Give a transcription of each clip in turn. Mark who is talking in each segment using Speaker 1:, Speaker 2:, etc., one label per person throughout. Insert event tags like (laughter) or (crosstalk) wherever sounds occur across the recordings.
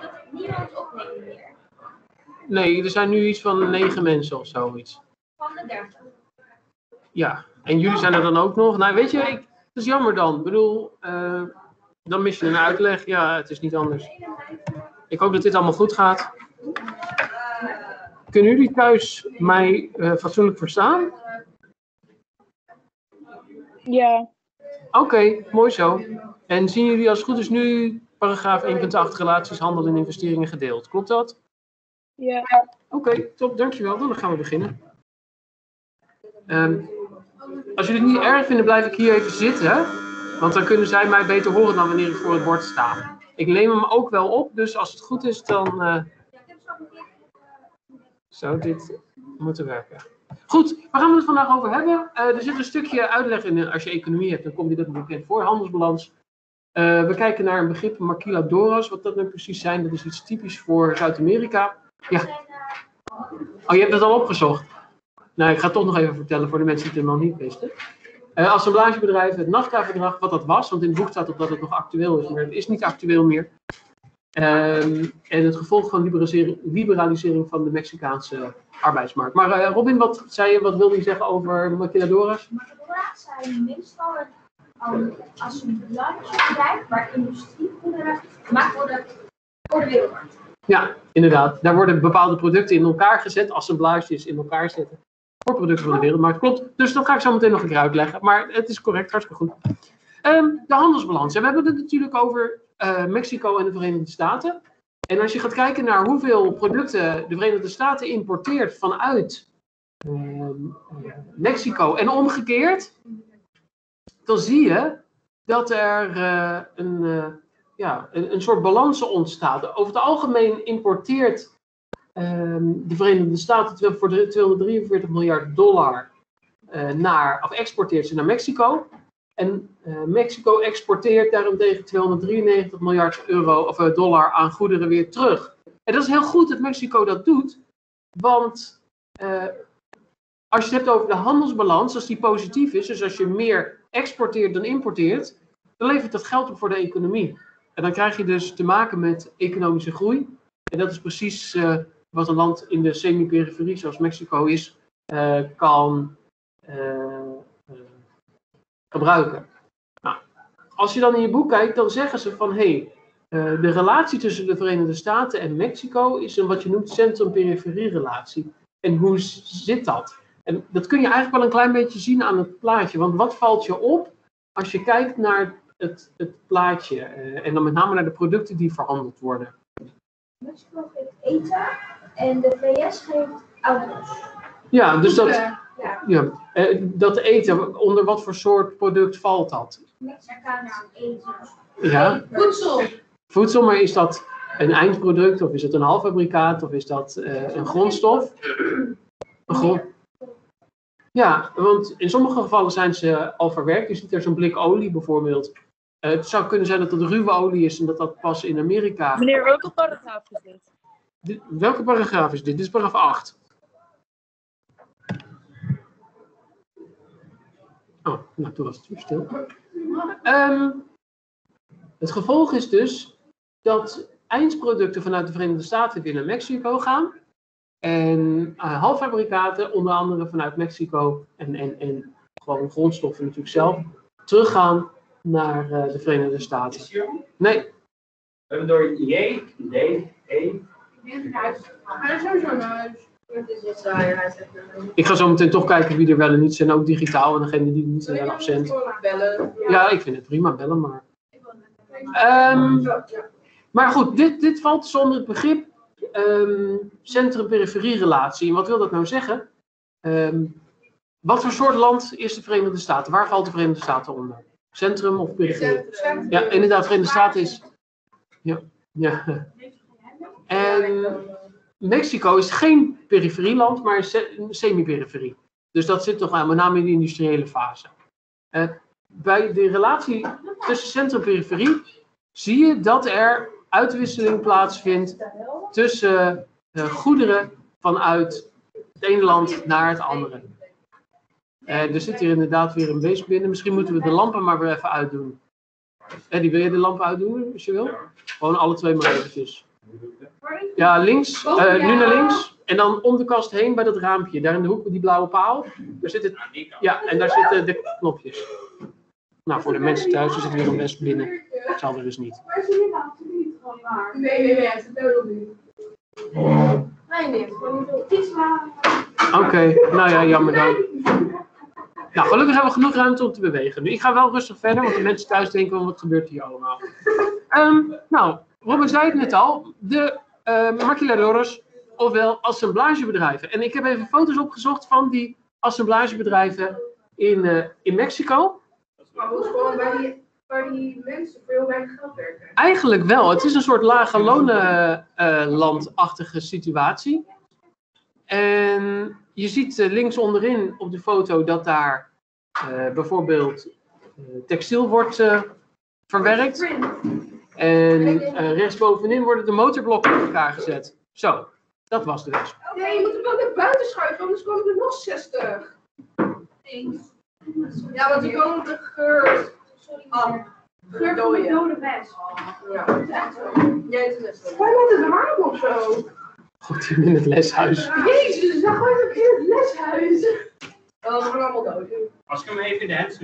Speaker 1: dat niemand opneemt meer.
Speaker 2: Nee, er zijn nu iets van negen mensen of zoiets.
Speaker 1: Van de 30.
Speaker 2: Ja, en jullie zijn er dan ook nog. Nou, weet je, ik, dat is jammer dan. Ik bedoel, eh, dan mis je een uitleg. Ja, het is niet anders. Ik hoop dat dit allemaal goed gaat. Kunnen jullie thuis mij eh, fatsoenlijk verstaan?
Speaker 3: Ja.
Speaker 2: Oké, mooi zo. En zien jullie als het goed is nu paragraaf 1.8 relaties, handel en investeringen gedeeld? Klopt dat?
Speaker 3: Ja.
Speaker 2: Oké, top, dankjewel. Dan gaan we beginnen. Ehm, als jullie het niet erg vinden, blijf ik hier even zitten. Want dan kunnen zij mij beter horen dan wanneer ik voor het bord sta. Ik neem hem ook wel op, dus als het goed is, dan eh, zou dit moeten werken. Goed, waar gaan we het vandaag over hebben? Eh, er zit een stukje uitleg in, eh, als je economie hebt, dan komt dit ook bekend voor, handelsbalans. Eh, we kijken naar een begrip maquiladoras, wat dat nu precies zijn. Dat is iets typisch voor Zuid-Amerika. Ja. Oh, je hebt het al opgezocht. Nou, ik ga het toch nog even vertellen voor de mensen die het nog niet wisten. Eh assemblagebedrijf, het NAFTA-verdrag, wat dat was, want in het boek staat op dat het nog actueel is, maar het is niet actueel meer. Ehm, en het gevolg van liberalisering, liberalisering van de Mexicaanse arbeidsmarkt. Maar eh, Robin, wat zei je, wat wilde je zeggen over maquiladoras?
Speaker 1: Maquiladoras zijn meestal een um, assemblagebedrijf waar industriegoederen gemaakt worden voor de wereldmarkt.
Speaker 2: Ja, inderdaad. Daar worden bepaalde producten in elkaar gezet, assemblages in elkaar zetten. Voor producten van de wereldmarkt. Klopt. Dus dat ga ik zo meteen nog een keer uitleggen. Maar het is correct, hartstikke goed. Ehm, de handelsbalans. We hebben het natuurlijk over eh, Mexico en de Verenigde Staten. En als je gaat kijken naar hoeveel producten de Verenigde Staten importeert vanuit ehm, eh, Mexico en omgekeerd, dan zie je dat er eh, een, eh, ja, een, een soort balans ontstaat. Over het algemeen importeert ehm, de Verenigde Staten voor de 243 miljard dollar eh, naar, of exporteert ze naar Mexico. En Mexico exporteert daarentegen 293 miljard euro of dollar aan goederen weer terug. En dat is heel goed dat Mexico dat doet, want als je het hebt over de handelsbalans, als die positief is, dus als je meer exporteert dan importeert, dan levert dat geld op voor de economie. En dan krijg je dus te maken met economische groei. En dat is precies eh, wat een land in de semi-periferie, zoals Mexico is, eh, kan eh, gebruiken. Nou, als je dan in je boek kijkt, dan zeggen ze van hey, de relatie tussen de Verenigde Staten en Mexico is een wat je noemt centrum-periferie relatie. En hoe zit dat? En dat kun je eigenlijk wel een klein beetje zien aan het plaatje. Want wat valt je op als je kijkt naar het, het plaatje? eh, en dan met name naar de producten die verhandeld worden.
Speaker 1: Mexico geeft eten en de VS geeft auto's.
Speaker 2: Ja, dus dat,
Speaker 1: Ja,
Speaker 2: ja, eh, dat eten, onder wat voor soort product valt dat?
Speaker 1: Mexicaans eten.
Speaker 2: Ja,
Speaker 1: Voedsel.
Speaker 2: voedsel, maar is dat een eindproduct of is het een halffabrikaat of is dat eh, een grondstof? Een grond... Ja, want in sommige gevallen zijn ze al verwerkt. Je ziet er zo'n blik olie bijvoorbeeld. Eh, het zou kunnen zijn dat het ruwe olie is en dat dat pas in Amerika.
Speaker 3: Meneer, welke paragraaf is dit?
Speaker 2: Welke paragraaf is dit? Dit is paragraaf 8. Oh, nou, toen was het weer stil. Ehm, het gevolg is dus dat eindproducten vanuit de Verenigde Staten weer naar Mexico gaan. En eh, halffabrikaten, onder andere vanuit Mexico en, en, en gewoon grondstoffen natuurlijk zelf, teruggaan naar eh, de Verenigde Staten. Nee,
Speaker 4: We hebben door J, D, E.
Speaker 1: Hij is sowieso naar huis.
Speaker 2: Ik ga zo meteen toch kijken wie er wel en niet zijn, ook digitaal. En degene die niet zijn, zijn absent.
Speaker 1: Bellen.
Speaker 2: Ja, ik vind het prima, bellen maar. Ehm, maar goed, dit, dit valt dus onder het begrip ehm, centrum-periferie-relatie. En wat wil dat nou zeggen? Ehm, wat voor soort land is de Verenigde Staten? Waar valt de Verenigde Staten onder? Centrum of periferie? Ja, inderdaad, Verenigde Staten is. Ja, ja. En Mexico is geen periferieland, maar een semi-periferie. Dus dat zit toch aan, met name in de industriële fase. Eh, bij de relatie tussen centrum en periferie zie je dat er uitwisseling plaatsvindt tussen eh, goederen vanuit het ene land naar het andere. Eh, er zit hier inderdaad weer een beest binnen. Misschien moeten we de lampen maar weer even uitdoen. Eddie, wil je de lampen uitdoen als je wil? Gewoon alle twee maar eventjes. Ja, links,
Speaker 1: Oh,
Speaker 2: eh, nu naar links. En dan om de kast heen bij dat raampje. Daar in de hoek, die blauwe paal. Daar zit het,
Speaker 4: die
Speaker 2: ja, en daar zitten de knopjes. Nou, voor de mensen thuis, er zit weer een les binnen. Dat zal er dus niet.
Speaker 5: Nee, nee, nee.
Speaker 2: Oké, nou ja, jammer dan. Nou, gelukkig hebben we genoeg ruimte om te bewegen. Nu, ik ga wel rustig verder, want de mensen thuis denken, wat gebeurt hier allemaal? Ehm, nou, Robin zei het net al, de uh, maquiladoras, ofwel assemblagebedrijven. En ik heb even foto's opgezocht van die assemblagebedrijven in, eh, in Mexico.
Speaker 5: Maar hoe is gewoon die, waar die mensen voor heel weinig geld werken?
Speaker 2: Eigenlijk wel. Het is een soort lage lonen eh, landachtige situatie. En je ziet eh, links onderin op de foto dat daar eh, bijvoorbeeld textiel wordt verwerkt. En rechtsbovenin worden de motorblokken op elkaar gezet. Zo, dat was de les.
Speaker 5: Nee, je moet hem wel naar buiten schuiven, anders komen er nog 60. Ja, want die komen de geur.
Speaker 1: Sorry.
Speaker 5: Ah,
Speaker 1: Geur dode mens.
Speaker 5: Ja.
Speaker 1: Dat is echt zo.
Speaker 5: Jij is het Wij met het raam of zo.
Speaker 2: God, in het leshuis.
Speaker 5: Jezus, dan gooi je in het leshuis. Oh, we gaan allemaal dood.
Speaker 4: Als ik hem even in de hand.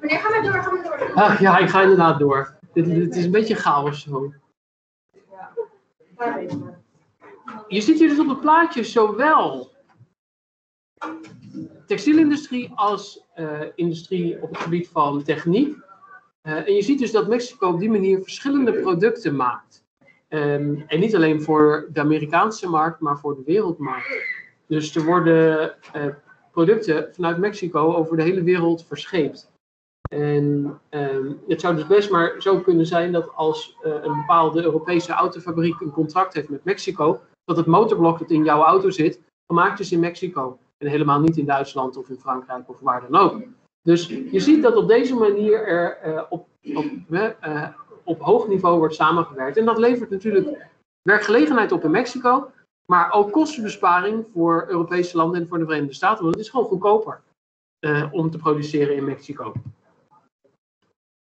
Speaker 5: Meneer, ga maar door, ga maar door.
Speaker 2: Ach ja, ik ga inderdaad door. Dit, dit is een beetje chaos zo.
Speaker 5: Je.
Speaker 2: Je ziet hier dus op het plaatje zowel textielindustrie als eh, industrie op het gebied van techniek. Eh, en je ziet dus dat Mexico op die manier verschillende producten maakt. Ehm, en niet alleen voor de Amerikaanse markt, maar voor de wereldmarkt. Dus er worden eh, producten vanuit Mexico over de hele wereld verscheept. En ehm, het zou dus best maar zo kunnen zijn dat als een bepaalde Europese autofabriek een contract heeft met Mexico, dat het motorblok dat in jouw auto zit, gemaakt is in Mexico. En helemaal niet in Duitsland of in Frankrijk of waar dan ook. Dus je ziet dat op deze manier er eh, op, op, eh, op hoog niveau wordt samengewerkt. En dat levert natuurlijk werkgelegenheid op in Mexico, maar ook kostenbesparing voor Europese landen en voor de Verenigde Staten. Want het is gewoon goedkoper eh, om te produceren in Mexico.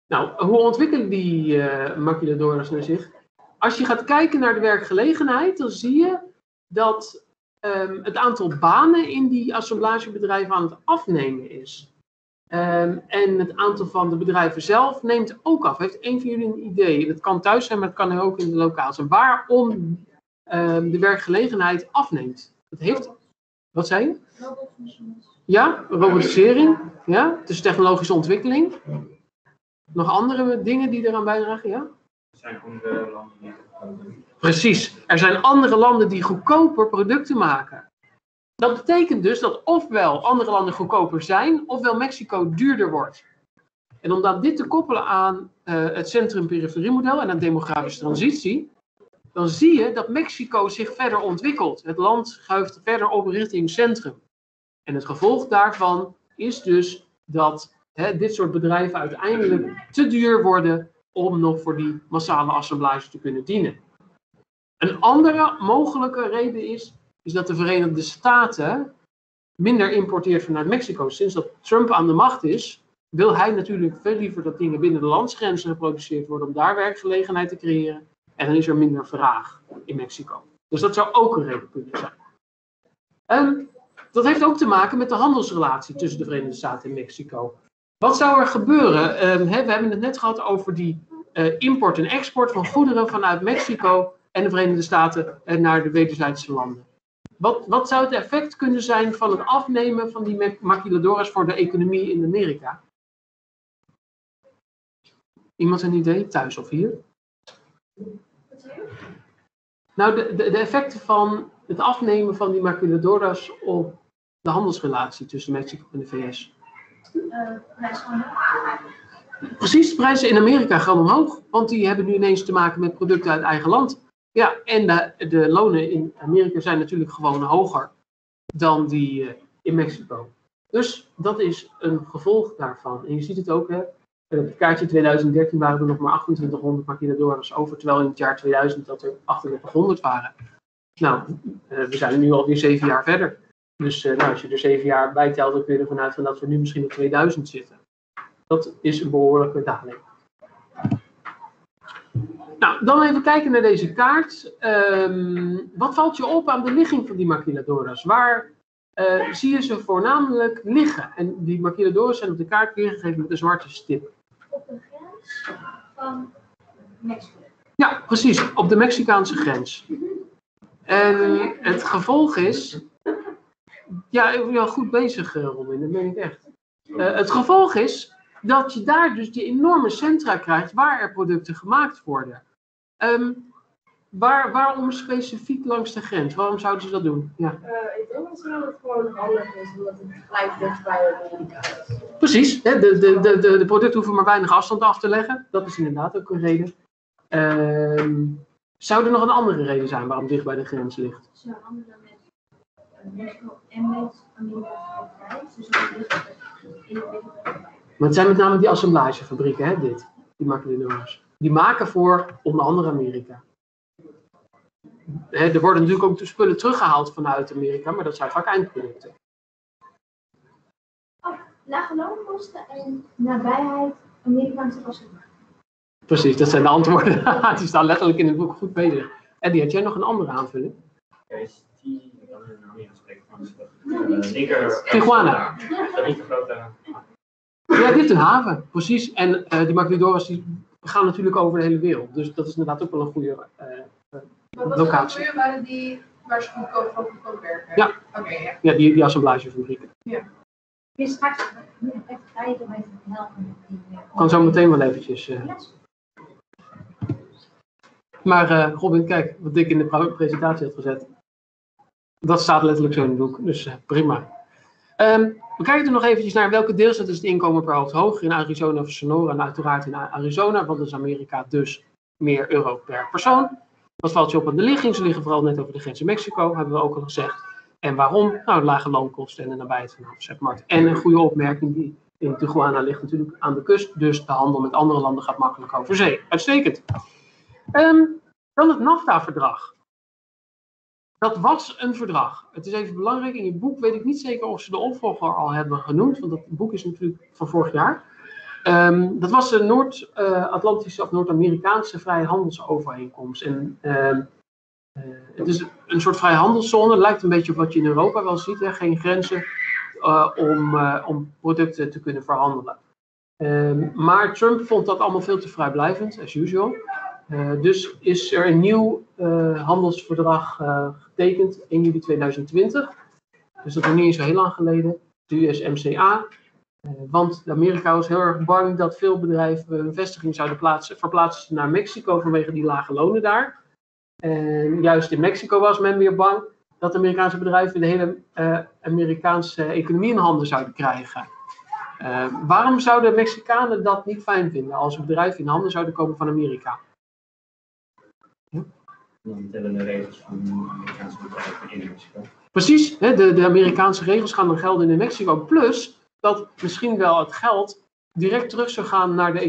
Speaker 2: Nou, hoe ontwikkelen die eh maquiladoras naar zich? Als je gaat kijken naar de werkgelegenheid, dan zie je dat ehm, het aantal banen in die assemblagebedrijven aan het afnemen is. Ehm, en het aantal van de bedrijven zelf neemt ook af. Heeft een van jullie een idee? Dat kan thuis zijn, maar het kan ook in de lokaal zijn. Waarom ehm, de werkgelegenheid afneemt? Dat heeft. Wat zei je? Ja, robotisering. Ja, dus technologische ontwikkeling. Nog andere dingen die eraan bijdragen? Ja?
Speaker 4: Er zijn andere landen die
Speaker 2: Precies. Er zijn andere landen die goedkoper producten maken. Dat betekent dus dat ofwel andere landen goedkoper zijn, ofwel Mexico duurder wordt. En om dit te koppelen aan eh, het centrum-periferiemodel en aan demografische transitie, dan zie je dat Mexico zich verder ontwikkelt. Het land schuift verder op richting centrum. En het gevolg daarvan is dus dat hè, dit soort bedrijven uiteindelijk te duur worden om nog voor die massale assemblage te kunnen dienen. Een andere mogelijke reden is, is dat de Verenigde Staten minder importeert vanuit Mexico. Sinds dat Trump aan de macht is, wil hij natuurlijk veel liever dat dingen binnen de landsgrenzen geproduceerd worden om daar werkgelegenheid te creëren. En dan is er minder vraag in Mexico. Dus dat zou ook een reden kunnen zijn. En dat heeft ook te maken met de handelsrelatie tussen de Verenigde Staten en Mexico. Wat zou er gebeuren? Ehm, we hebben het net gehad over die eh, import en export van goederen vanuit Mexico en de Verenigde Staten naar de wederzijdse landen. Wat, wat zou het effect kunnen zijn van het afnemen van die ma- maquiladoras voor de economie in Amerika? Iemand een idee, thuis of hier? Nou, de, de, de effecten van het afnemen van die maquiladoras op de handelsrelatie tussen Mexico en de VS. Precies, de prijzen in Amerika gaan omhoog, want die hebben nu ineens te maken met producten uit eigen land. Ja, en de, de lonen in Amerika zijn natuurlijk gewoon hoger dan die eh, in Mexico. Dus dat is een gevolg daarvan. En je ziet het ook, hè, op het kaartje 2013 waren er nog maar 2800 maquiladoras over, terwijl in het jaar 2000 dat er 3800 waren. Nou, eh, we zijn nu alweer zeven jaar verder. Dus eh, nou, als je er zeven jaar bij telt, dan kun je ervan uitgaan dat we nu misschien op 2000 zitten. Dat is een behoorlijke daling. Nou, dan even kijken naar deze kaart. Ehm, wat valt je op aan de ligging van die maquiladoras? Waar eh, zie je ze voornamelijk liggen? En die maquiladoras zijn op de kaart weergegeven met een zwarte stip.
Speaker 1: Op de grens van Mexico.
Speaker 2: Ja, precies, op de Mexicaanse grens. En het gevolg is. Ja, ja goed bezig, eh, Robin, dat meen ik echt. Eh, het gevolg is dat je daar dus die enorme centra krijgt waar er producten gemaakt worden. Ehm, waar, waarom specifiek langs de grens? Waarom zouden ze dat doen? Ja.
Speaker 5: Eh, ik denk misschien dat het gewoon handig is, omdat het gelijk dichtbij Amerika is.
Speaker 2: Precies, hè, de, de, de, de, de producten hoeven maar weinig afstand af te leggen. Dat is inderdaad ook een reden. Ehm, zou er nog een andere reden zijn waarom het dicht bij de grens ligt?
Speaker 1: Andere
Speaker 2: Maar het zijn met name die assemblagefabrieken, hè, dit. Die maken de nummers. Die maken voor onder andere Amerika. Hè, er worden natuurlijk ook de spullen teruggehaald vanuit Amerika, maar dat zijn vaak eindproducten.
Speaker 1: Lage loonkosten en nabijheid Amerikaanse gasten.
Speaker 2: Precies, dat zijn de antwoorden. (laughs) die staan letterlijk in het boek goed bezig. En die had jij nog een andere aanvulling?
Speaker 4: Is die, ik er nou niet aanspreken, linker.
Speaker 2: Tijuana.
Speaker 4: Dat is de grote.
Speaker 2: Ja, die heeft een haven, precies. En eh, die maquiladoras die gaan natuurlijk over de hele wereld. Dus dat is inderdaad ook wel een goede eh,
Speaker 5: Wat
Speaker 2: Locatie.
Speaker 5: het waren die waar ze goedkoop van goedkoop werken?
Speaker 2: Ja.
Speaker 5: Oké, ja.
Speaker 2: ja, die, die assemblagefabrieken.
Speaker 1: Ik ben straks echt tijd om even te helpen.
Speaker 2: Kan zo meteen wel eventjes. eh.
Speaker 1: Ja,
Speaker 2: Maar eh, Robin, kijk, wat ik in de pre- presentatie had gezet. Dat staat letterlijk zo in het boek, dus eh, prima. Ehm, we kijken er nog eventjes naar welke deelstaat is het inkomen per hoofd hoger in Arizona of Sonora. En uiteraard in Arizona, want is Amerika dus meer euro per persoon. Wat valt je op aan de ligging? Ze liggen vooral net over de grens in Mexico, hebben we ook al gezegd. En waarom? Nou, lage loonkosten en de nabijheid van de afzetmarkt. En een goede opmerking, die in Tijuana ligt natuurlijk aan de kust, dus de handel met andere landen gaat makkelijk over zee. Uitstekend. Ehm, dan het NAFTA-verdrag. Dat was een verdrag. Het is even belangrijk. In je boek weet ik niet zeker of ze de opvolger al hebben genoemd, want dat boek is natuurlijk van vorig jaar. Ehm, dat was een Noord-Atlantische of Noord-Amerikaanse vrijhandelsovereenkomst. En ehm, eh, het is een soort vrijhandelszone. Lijkt een beetje op wat je in Europa wel ziet. Hè? Geen grenzen eh, om, eh, om producten te kunnen verhandelen. Ehm, maar Trump vond dat allemaal veel te vrijblijvend, as usual. Eh, dus is er een nieuw eh, handelsverdrag eh, getekend 1 juli 2020. Dus dat is nog niet eens zo heel lang geleden. De USMCA. Want Amerika was heel erg bang dat veel bedrijven hun vestiging zouden plaatsen, verplaatsen naar Mexico vanwege die lage lonen daar. En juist in Mexico was men weer bang dat Amerikaanse bedrijven de hele Amerikaanse economie in handen zouden krijgen. Waarom zouden Mexicanen dat niet fijn vinden als bedrijven in handen zouden komen van Amerika?
Speaker 4: Dan tellen de regels van de Amerikaanse bedrijven in Mexico.
Speaker 2: Precies, hè, de, de Amerikaanse regels gaan dan gelden in Mexico. Plus dat misschien wel het geld direct terug zou gaan naar de,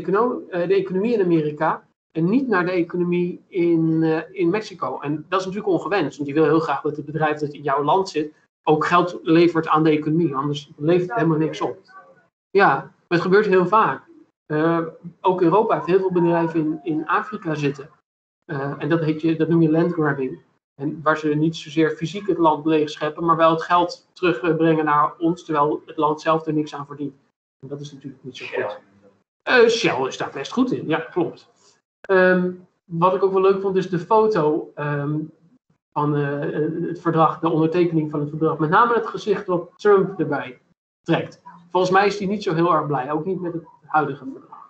Speaker 2: eh, de economie in Amerika en niet naar de economie in, eh, in Mexico. En dat is natuurlijk ongewenst, want je wil heel graag dat het bedrijf dat in jouw land zit ook geld levert aan de economie, anders levert het helemaal niks op. Ja, maar het gebeurt heel vaak. Eh, ook Europa heeft heel veel bedrijven in, in Afrika zitten. Eh, en dat, heet je, dat noem je landgrabbing. En waar ze niet zozeer fysiek het land leegscheppen, maar wel het geld terugbrengen naar ons, terwijl het land zelf er niks aan verdient. En dat is natuurlijk niet zo goed. Eh, Shell is daar best goed in, ja, klopt. Ehm, wat ik ook wel leuk vond, is de foto ehm, van eh, het verdrag, de ondertekening van het verdrag. Met name het gezicht wat Trump erbij trekt. Volgens mij is hij niet zo heel erg blij, ook niet met het huidige verdrag.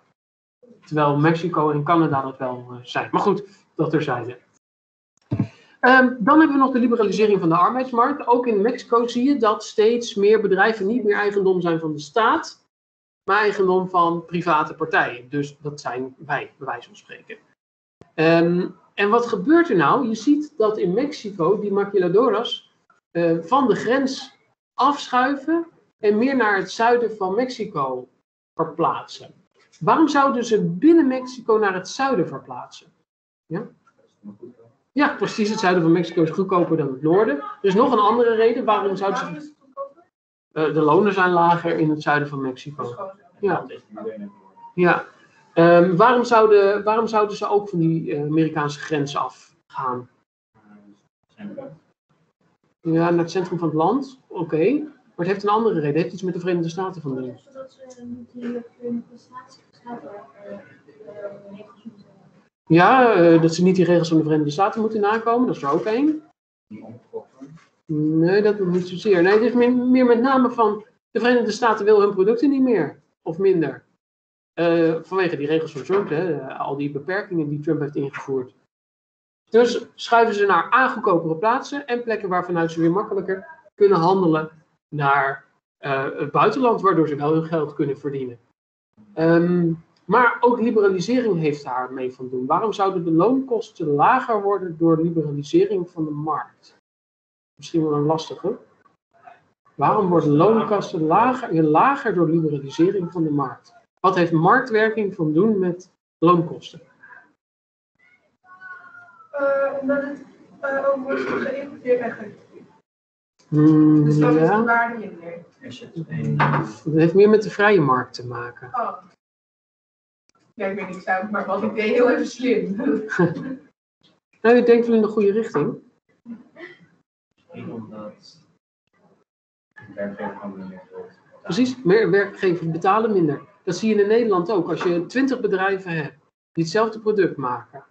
Speaker 2: Terwijl Mexico en Canada dat wel zijn. Maar goed, dat terzijde. Ehm, dan hebben we nog de liberalisering van de arbeidsmarkt. Ook in Mexico zie je dat steeds meer bedrijven niet meer eigendom zijn van de staat, maar eigendom van private partijen. Dus dat zijn wij, bij wijze van spreken. Ehm, en wat gebeurt er nou? Je ziet dat in Mexico die maquiladoras eh, van de grens afschuiven en meer naar het zuiden van Mexico verplaatsen. Waarom zouden ze binnen Mexico naar het zuiden verplaatsen? Ja, precies. Het zuiden van Mexico is goedkoper dan het noorden. Er is nog een andere reden waarom zouden ze. Eh, de lonen zijn lager in het zuiden van Mexico. Ja. Ja. Ehm, waarom, zouden, waarom zouden ze ook van die eh, Amerikaanse grens afgaan? Ja, naar het centrum van het land, oké. Maar het heeft een andere reden. Het heeft iets met de Verenigde Staten van doen.
Speaker 1: Zodat ze niet die Verenigde Staten eh,
Speaker 2: Ja, eh, dat ze niet die regels van de Verenigde Staten moeten nakomen, dat is er ook één. Nee, dat niet zozeer. Nee, het is meer, met name van de Verenigde Staten wil hun producten niet meer of minder. Eh, vanwege die regels van Trump, hè, al die beperkingen die Trump heeft ingevoerd. Dus schuiven ze naar aangoedkopere plaatsen en plekken waarvanuit ze weer makkelijker kunnen handelen naar eh, het buitenland, waardoor ze wel hun geld kunnen verdienen. Ehm, maar ook liberalisering heeft daar mee van doen. Waarom zouden de loonkosten lager worden door liberalisering van de markt? Misschien wel een lastige. Waarom worden loonkosten lager, lager door liberalisering van de markt? Wat heeft marktwerking van doen met loonkosten?
Speaker 5: Eh, omdat het eh, ook wordt geïmporteerd en geïmporteerd.
Speaker 2: Hmm,
Speaker 5: Dus dan is de
Speaker 2: ja,
Speaker 5: waarde.
Speaker 4: Er zit een
Speaker 2: dat heeft meer met de vrije markt te maken.
Speaker 5: Oh. Ja, ik weet niet, het maar wat ik deed heel even slim. (laughs)
Speaker 2: Nou, je denkt wel in de goede richting.
Speaker 4: Omdat werkgever.
Speaker 2: Precies, meer werkgevers betalen minder. Dat zie je in Nederland ook. Als je twintig bedrijven hebt die hetzelfde product maken,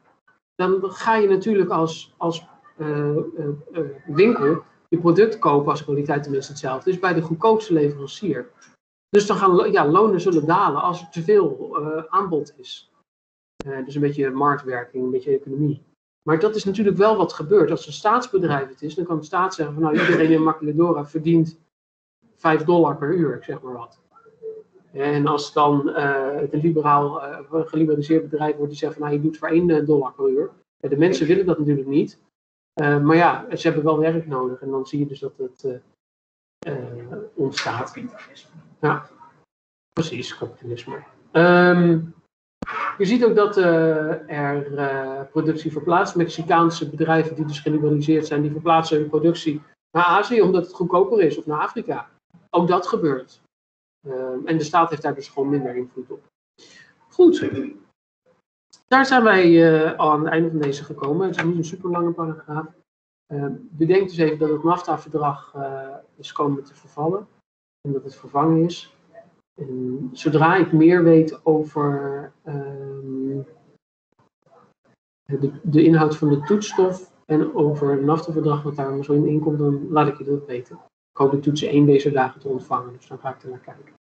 Speaker 2: dan ga je natuurlijk als, als eh, eh, eh, winkel je product kopen als kwaliteit tenminste hetzelfde is bij de goedkoopste leverancier. Dus dan gaan ja, lonen zullen dalen als er te veel eh, aanbod is. Eh, dus een beetje marktwerking, een beetje economie. Maar dat is natuurlijk wel wat gebeurt. Als een staatsbedrijf het is, dan kan de staat zeggen van nou iedereen in Maquiladora verdient 5 dollar per uur, zeg maar wat. En als dan eh, het een liberaal, eh, een geliberaliseerd bedrijf wordt die zegt van nou je doet voor 1 dollar per uur. De mensen willen dat natuurlijk niet. Eh, maar ja, ze hebben wel werk nodig en dan zie je dus dat het eh, eh, ontstaat. Ja, precies, kapitalisme. Ehm, je ziet ook dat eh, er eh, productie verplaatst. Mexicaanse bedrijven die dus geliberaliseerd zijn, die verplaatsen hun productie naar Azië omdat het goedkoper is of naar Afrika. Ook dat gebeurt. Ehm, en de staat heeft daar dus gewoon minder invloed op. Goed. Daar zijn wij eh, al aan het einde van deze gekomen. Het is niet een super lange paragraaf. Ehm, bedenk dus even dat het NAFTA-verdrag eh, is komen te vervallen. En dat het vervangen is. En zodra ik meer weet over ehm, de, de inhoud van de toetsstof en over het NAFTA-verdrag wat daar zo in inkomt, dan laat ik je dat weten. Ik hoop de toetsen één deze dagen te ontvangen, dus dan ga ik er naar kijken.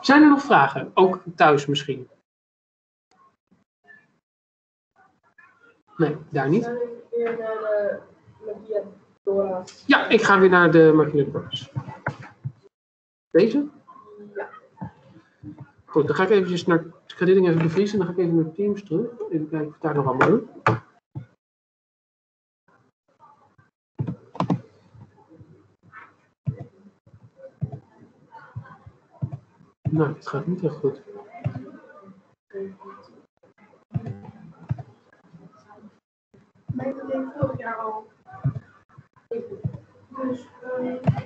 Speaker 2: Zijn er nog vragen? Ook thuis misschien? Nee, daar niet. Ja, ik ga weer naar de Marketing Box. Deze?
Speaker 5: Ja.
Speaker 2: Goed, dan ga ik eventjes naar, ik ga dit ding even bevriezen en dan ga ik even naar Teams terug. Even kijken of daar nog allemaal doe. Nou, het gaat niet echt goed.
Speaker 5: Mijn vorig jaar al. Dus, ehm,